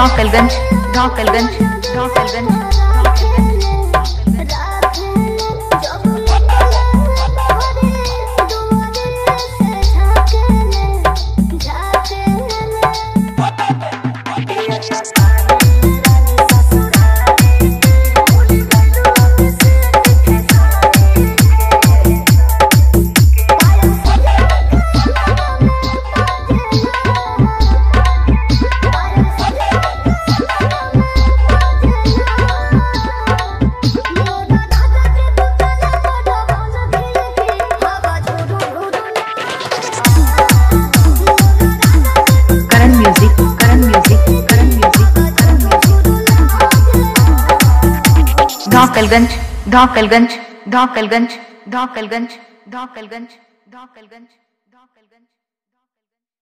डॉकलगंज नौकलगंज नौकलगंज डॉकलगंज धाकलगंज धाकलगंज धाकलगंज धाकलगंज डॉकलगंज डॉकलगंज